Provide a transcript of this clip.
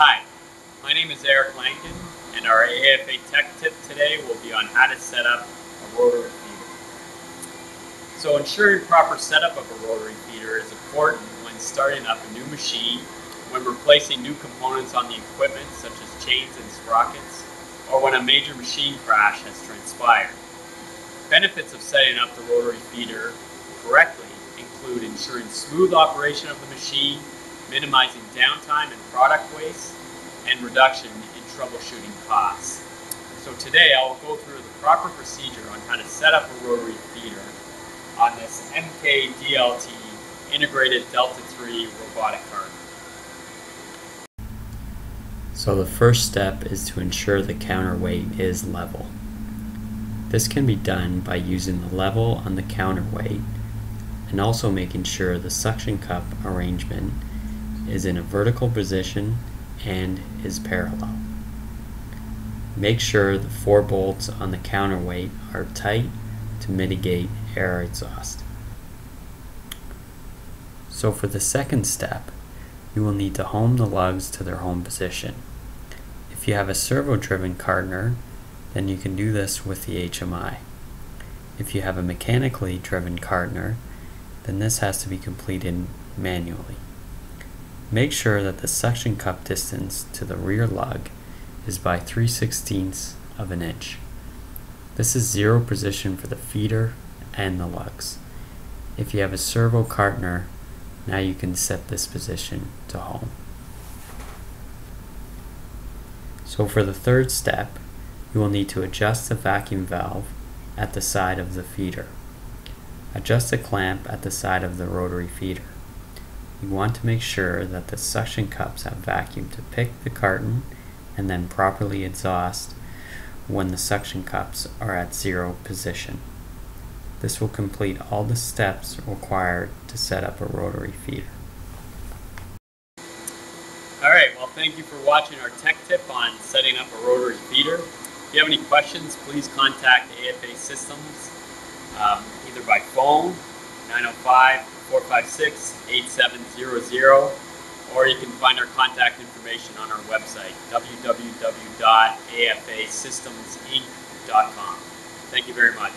Hi, my name is Eric Langen, and our AFA Tech Tip today will be on how to set up a rotary feeder. So ensuring proper setup of a rotary feeder is important when starting up a new machine, when replacing new components on the equipment such as chains and sprockets, or when a major machine crash has transpired. Benefits of setting up the rotary feeder correctly include ensuring smooth operation of the machine, minimizing downtime and product waste, and reduction in troubleshooting costs. So today I will go through the proper procedure on how to set up a rotary feeder on this MK-DLT integrated Delta 3 robotic cart. So the first step is to ensure the counterweight is level. This can be done by using the level on the counterweight and also making sure the suction cup arrangement is in a vertical position and is parallel. Make sure the four bolts on the counterweight are tight to mitigate air exhaust. So for the second step, you will need to home the lugs to their home position. If you have a servo-driven cartoner, then you can do this with the HMI. If you have a mechanically driven cartoner, then this has to be completed manually. Make sure that the suction cup distance to the rear lug is by 3 16ths of an inch. This is zero position for the feeder and the lugs. If you have a servo cartoner, now you can set this position to home. So for the third step, you will need to adjust the vacuum valve at the side of the feeder. Adjust the clamp at the side of the rotary feeder. You want to make sure that the suction cups have vacuum to pick the carton and then properly exhaust when the suction cups are at zero position. This will complete all the steps required to set up a rotary feeder. Alright, well thank you for watching our tech tip on setting up a rotary feeder. If you have any questions, please contact AFA Systems um, either by phone, 905 456-8700, or you can find our contact information on our website, www.afasystemsinc.com. Thank you very much.